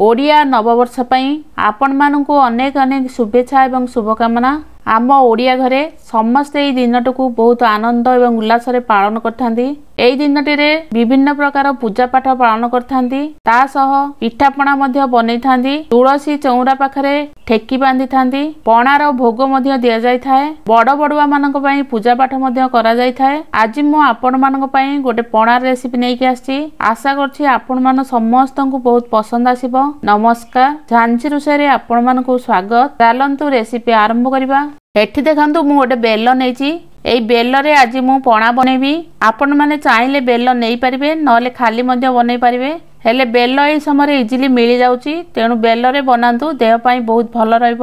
ଓଡ଼ିଆ ନବବର୍ଷ ପାଇଁ ଆପଣମାନଙ୍କୁ ଅନେକ ଅନେକ ଶୁଭେଚ୍ଛା ଏବଂ ଶୁଭକାମନା। ଆମ ଓଡ଼ିଆ ଘରେ ସମସ୍ତେ ଏଇ ଦିନଟିକୁ ବହୁତ ଆନନ୍ଦ ଏବଂ ଉଲ୍ଲାସରେ ପାଳନ କରିଥାନ୍ତି। ଏଇ ଦିନଟିରେ ବିଭିନ୍ନ ପ୍ରକାର ପୂଜା ପାଠ ପାଳନ କରିଥାନ୍ତି। ତା ସହ ପିଠାପଣା ମଧ୍ୟ ବନେଇଥାନ୍ତି। ତୁଳସୀ ଚଉରା ପାଖରେ ଠେକି ବାନ୍ଧିଥାନ୍ତି। ପଣାର ଭୋଗ ମଧ୍ୟ ଦିଆଯାଇଥାଏ। ବଡ ବଡୁଆ ମାନଙ୍କ ପାଇଁ ପୂଜା ପାଠ ମଧ୍ୟ କରାଯାଇଥାଏ। ଆଜି ମୁଁ ଆପଣମାନଙ୍କ ପାଇଁ ଗୋଟେ ପଣାର ରେସିପି ନେଇକି ଆସିଛି। ଆଶା କରୁଛି ଆପଣମାନ ସମସ୍ତଙ୍କୁ ବହୁତ ପସନ୍ଦ ଆସିବ। ନମସ୍କାର। ଝାନ୍ସୀ ରୋଷେଇରେ ଆପଣମାନଙ୍କୁ ସ୍ୱାଗତ। ଚାଲନ୍ତୁ ରେସିପି ଆରମ୍ଭ କରିବା। ଏଠି ଦେଖନ୍ତୁ ମୁଁ ଗୋଟେ ବେଲ ନେଇଛି ଏଇ ବେଲରେ ଆଜି ମୁଁ ପଣା ବନେଇବି। ଆପଣମାନେ ଚାହିଁଲେ ବେଲ ନେଇପାରିବେ ନହେଲେ ଖାଲି ମଧ୍ୟ ବନେଇ ପାରିବେ। ହେଲେ ବେଲ ଏଇ ସମୟରେ ଇଜିଲି ମିଳିଯାଉଛି ତେଣୁ ବେଲରେ ବନାନ୍ତୁ ଦେହ ପାଇଁ ବହୁତ ଭଲ ରହିବ।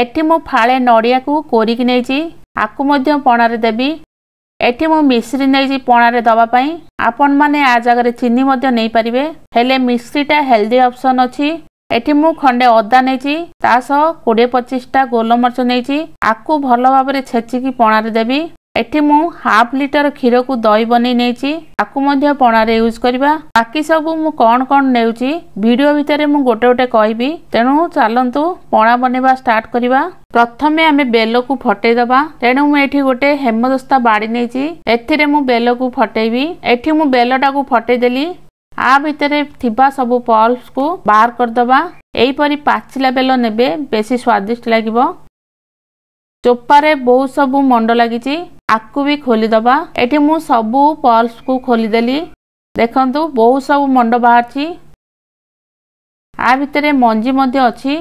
ଏଠି ମୁଁ ଫାଳେ ନଡ଼ିଆକୁ କୋରିକି ନେଇଛି ଆକୁ ମଧ୍ୟ ପଣାରେ ଦେବି। ଏଠି ମୁଁ ମିଶ୍ରି ନେଇଛି ପଣାରେ ଦେବା ପାଇଁ। ଆପଣମାନେ ଆ ଜାଗାରେ ଚିନି ମଧ୍ୟ ନେଇପାରିବେ। ହେଲେ ମିଶ୍ରିଟା ହେଲ୍ଦି ଅପସନ୍ ଅଛି। ଏଠି ମୁଁ ଖଣ୍ଡେ ଅଦା ନେଇଛି ତା ସହ କୋଡ଼ିଏ ପଚିଶଟା ଗୋଲମରିଚ ନେଇଛି ଆକୁ ଭଲ ଭାବରେ ଛେଚିକି ପଣାରେ ଦେବି। ଏଠି ମୁଁ ହାଫ୍ ଲିଟର କ୍ଷୀରକୁ ଦହି ବନେଇ ନେଇଛି ତାକୁ ମଧ୍ୟ ପଣାରେ ୟୁଜ୍ କରିବା। ବାକି ସବୁ ମୁଁ କଣ କଣ ନେଉଛି ଭିଡ଼ିଓ ଭିତରେ ମୁଁ ଗୋଟେ ଗୋଟେ କହିବି। ତେଣୁ ଚାଲନ୍ତୁ ପଣା ବନେଇବା ଷ୍ଟାର୍ଟ କରିବା। ପ୍ରଥମେ ଆମେ ବେଲକୁ ଫଟେଇଦବା। ତେଣୁ ମୁଁ ଏଠି ଗୋଟେ ହେମଦସ୍ତା ବାଡ଼ି ନେଇଛି ଏଥିରେ ମୁଁ ବେଲକୁ ଫଟେଇବି। ଏଠି ମୁଁ ବେଲଟାକୁ ଫଟେଇଦେଲି। ଆ ଭିତରେ ଥିବା ସବୁ ପଲ୍ସକୁ ବାହାର କରିଦବା। ଏଇପରି ପାଚିଲା ବେଲ ନେବେ ବେଶୀ ସ୍ୱାଦିଷ୍ଟ ଲାଗିବ। ଚୋପାରେ ବହୁତ ସବୁ ମଣ୍ଡ ଲାଗିଛି ଆକୁ ବି ଖୋଲିଦବା। ଏଠି ମୁଁ ସବୁ ପଲ୍ସକୁ ଖୋଲିଦେଲି। ଦେଖନ୍ତୁ ବହୁତ ସବୁ ମଣ୍ଡ ବାହାରିଛି। ଆ ଭିତରେ ମଞ୍ଜି ମଧ୍ୟ ଅଛି।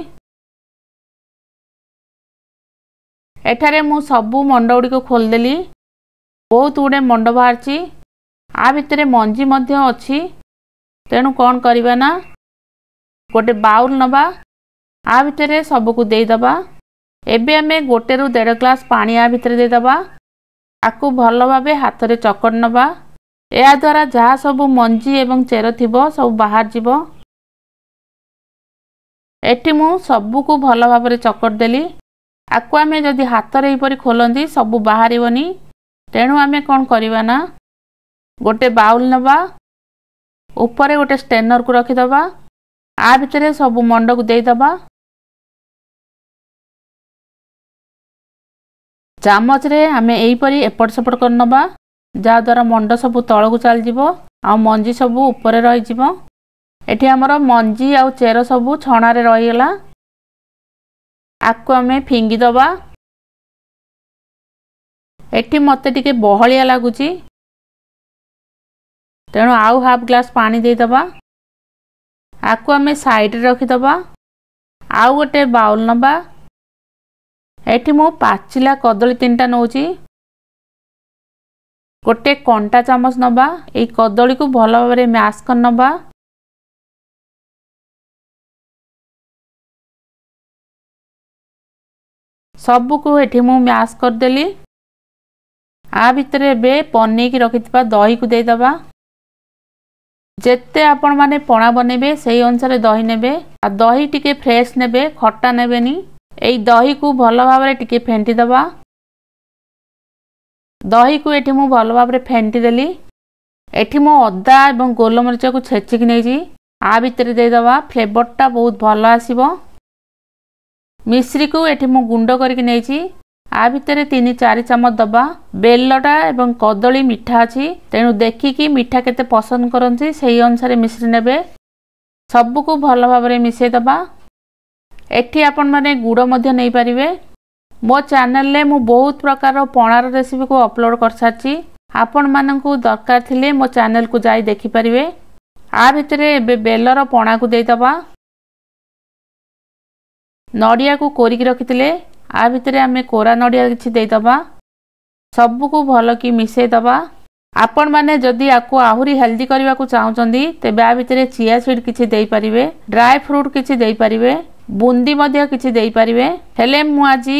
ଏଠାରେ ମୁଁ ସବୁ ମଣ୍ଡ ଗୁଡ଼ିକ ଖୋଲିଦେଲି। ବହୁତ ଗୁଡ଼ିଏ ମଣ୍ଡ ବାହାରିଛି। ଆ ଭିତରେ ମଞ୍ଜି ମଧ୍ୟ ଅଛି। ତେଣୁ କ'ଣ କରିବା ନା? ଗୋଟେ ବାଉଲ ନେବା ଆ ଭିତରେ ସବୁକୁ ଦେଇଦେବା। ଏବେ ଆମେ ଗୋଟେରୁ ଦେଢ଼ ଗ୍ଲାସ୍ ପାଣି ଆ ଭିତରେ ଦେଇଦେବା। ଆକୁ ଭଲ ଭାବେ ହାତରେ ଚକଟି ନେବା। ଏହାଦ୍ୱାରା ଯାହା ସବୁ ମଞ୍ଜି ଏବଂ ଚେର ଥିବ ସବୁ ବାହାରିଯିବ ଏଠି ମୁଁ ସବୁକୁ ଭଲ ଭାବରେ ଚକଟି ଦେଲି। ଆକୁ ଆମେ ଯଦି ହାତରେ ଏହିପରି ଖୋଲନ୍ତି ସବୁ ବାହାରିବନି। ତେଣୁ ଆମେ କ'ଣ କରିବା ନା? ଗୋଟେ ବାଉଲ ନେବା ଉପରେ ଗୋଟେ ଷ୍ଟେନରକୁ ରଖିଦେବା। ଆ ଭିତରେ ସବୁ ମଣ୍ଡକୁ ଦେଇଦେବା। ଚାମଚରେ ଆମେ ଏହିପରି ଏପଟ ସେପଟ କରିନେବା। ଯାହାଦ୍ୱାରା ମଣ୍ଡ ସବୁ ତଳକୁ ଚାଲିଯିବ ଆଉ ମଞ୍ଜି ସବୁ ଉପରେ ରହିଯିବ। ଏଠି ଆମର ମଞ୍ଜି ଆଉ ଚେର ସବୁ ଛଣାରେ ରହିଗଲା। ଆକୁ ଆମେ ଫିଙ୍ଗିଦେବା। ଏଠି ମୋତେ ଟିକେ ବହଳିଆ ଲାଗୁଛି ତେଣୁ ଆଉ ହାଫ୍ ଗ୍ଲାସ୍ ପାଣି ଦେଇଦେବା। ଆକୁ ଆମେ ସାଇଡ଼ରେ ରଖିଦେବା। ଆଉ ଗୋଟେ ବାଉଲ ନେବା। ଏଠି ମୁଁ ପାଚିଲା କଦଳୀ ତିନିଟା ନେଉଛି। ଗୋଟେ କଣ୍ଟା ଚାମଚ ନେବା। ଏଇ କଦଳୀକୁ ଭଲ ଭାବରେ ମ୍ୟାସ୍ କରି ନେବା। ସବୁକୁ ଏଠି ମୁଁ ମ୍ୟାସ୍ କରିଦେଲି। ଆ ଭିତରେ ଏବେ ପନେଇକି ରଖିଥିବା ଦହିକୁ ଦେଇଦେବା। ଯେତେ ଆପଣମାନେ ପଣା ବନେଇବେ ସେଇ ଅନୁସାରେ ଦହି ନେବେ। ଆଉ ଦହି ଟିକେ ଫ୍ରେଶ୍ ନେବେ ଖଟା ନେବେନି। ଏଇ ଦହିକୁ ଭଲ ଭାବରେ ଟିକେ ଫେଣ୍ଟି ଦେବା ଦହିକୁ ଏଠି ମୁଁ ଭଲ ଭାବରେ ଫେଣ୍ଟି ଦେଲି ଏଠି ମୁଁ ଅଦା ଏବଂ ଗୋଲମରିଚକୁ ଛେଚିକି ନେଇଛି। ଆ ଭିତରେ ଦେଇଦେବା ଫ୍ଲେଭରଟା ବହୁତ ଭଲ ଆସିବ। ମିଶ୍ରିକୁ ଏଠି ମୁଁ ଗୁଣ୍ଡ କରିକି ନେଇଛି। ଆ ଭିତରେ ତିନି ଚାରି ଚାମଚ ଦେବା। ବେଲଟା ଏବଂ କଦଳୀ ମିଠା ଅଛି। ତେଣୁ ଦେଖିକି ମିଠା କେତେ ପସନ୍ଦ କରନ୍ତି ସେହି ଅନୁସାରେ ମିଶ୍ରି ନେବେ। ସବୁକୁ ଭଲ ଭାବରେ ମିଶାଇ ଦେବା। ଏଠି ଆପଣମାନେ ଗୁଡ଼ ମଧ୍ୟ ନେଇପାରିବେ। ମୋ ଚ୍ୟାନେଲରେ ମୁଁ ବହୁତ ପ୍ରକାର ପଣାର ରେସିପିକୁ ଅପଲୋଡ଼ କରିସାରିଛି। ଆପଣମାନଙ୍କୁ ଦରକାର ଥିଲେ ମୋ ଚ୍ୟାନେଲକୁ ଯାଇ ଦେଖିପାରିବେ। ଆ ଭିତରେ ଏବେ ବେଲର ପଣାକୁ ଦେଇଦେବା। ନଡ଼ିଆକୁ କୋରିକି ରଖିଥିଲେ। ଆ ଭିତରେ ଆମେ କୋରା ନଡ଼ିଆ କିଛି ଦେଇଦେବା। ସବୁକୁ ଭଲକି ମିଶାଇ ଦେବା ଆପଣମାନେ ଯଦି ଆକୁ ଆହୁରି ହେଲ୍ଦି କରିବାକୁ ଚାହୁଁଛନ୍ତି ତେବେ ଆ ଭିତରେ ଚିଆ ସିଡ୍ କିଛି ଦେଇପାରିବେ ଡ୍ରାଏ ଫ୍ରୁଟ୍ କିଛି ଦେଇପାରିବେ ବୁନ୍ଦି ମଧ୍ୟ କିଛି ଦେଇପାରିବେ। ହେଲେ ମୁଁ ଆଜି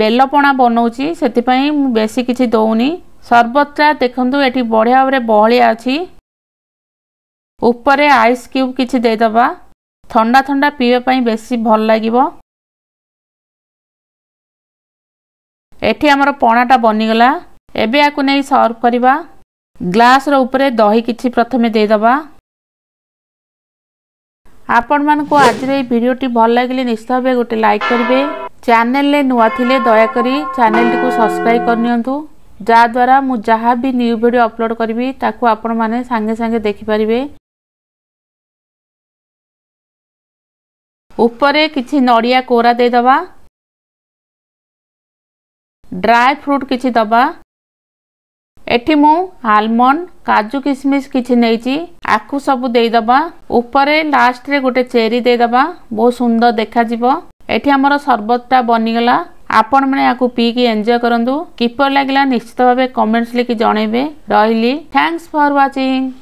ବେଲପଣା ବନଉଛି ସେଥିପାଇଁ ମୁଁ ବେଶୀ କିଛି ଦେଉନି। ସର୍ବତଟା ଦେଖନ୍ତୁ ଏଠି ବଢ଼ିଆ ଭାବରେ ବହଳିଆ ଅଛି। ଉପରେ ଆଇସ୍ କ୍ୟୁବ୍ କିଛି ଦେଇଦେବା। ଥଣ୍ଡା ଥଣ୍ଡା ପିଇବା ପାଇଁ ବେଶୀ ଭଲ ଲାଗିବ। ଏଠି ଆମର ପଣାଟା ବନିଗଲା। ଏବେ ଆକୁ ନେଇ ସର୍ଭ କରିବା। ଗ୍ଲାସର ଉପରେ ଦହି କିଛି ପ୍ରଥମେ ଦେଇଦେବା। ଆପଣମାନଙ୍କୁ ଆଜିର ଏଇ ଭିଡ଼ିଓଟି ଭଲ ଲାଗିଲେ ନିଶ୍ଚିତ ଭାବେ ଗୋଟେ ଲାଇକ୍ କରିବେ। ଚ୍ୟାନେଲରେ ନୂଆ ଥିଲେ ଦୟାକରି ଚ୍ୟାନେଲଟିକୁ ସବସ୍କ୍ରାଇବ୍ କରିନିଅନ୍ତୁ। ଯାହାଦ୍ୱାରା ମୁଁ ଯାହା ବି ନ୍ୟୁ ଭିଡ଼ିଓ ଅପଲୋଡ଼ କରିବି ତାକୁ ଆପଣମାନେ ସାଙ୍ଗେ ସାଙ୍ଗେ ଦେଖିପାରିବେ। ଉପରେ କିଛି ନଡ଼ିଆ କୋରା ଦେଇଦେବା। ଡ୍ରାଏ ଫ୍ରୁଟ୍ କିଛି ଦେବା। ଏଠି ମୁଁ ଆଲମଣ୍ଡ କାଜୁ କିସମିସ୍ କିଛି ନେଇଛି ଆକୁ ସବୁ ଦେଇଦେବା। ଉପରେ ଲାଷ୍ଟରେ ଗୋଟେ ଚେରି ଦେଇଦେବା। ବହୁତ ସୁନ୍ଦର ଦେଖାଯିବ। ଏଠି ଆମର ସରବତଟା ବନିଗଲା। ଆପଣମାନେ ୟାକୁ ପିଇକି ଏନ୍ଜୟ କରନ୍ତୁ। କିପରି ଲାଗିଲା ନିଶ୍ଚିତ ଭାବେ କମେଣ୍ଟସ୍ ଲେଖି ଜଣାଇବେ। ରହିଲି। Thanks for watching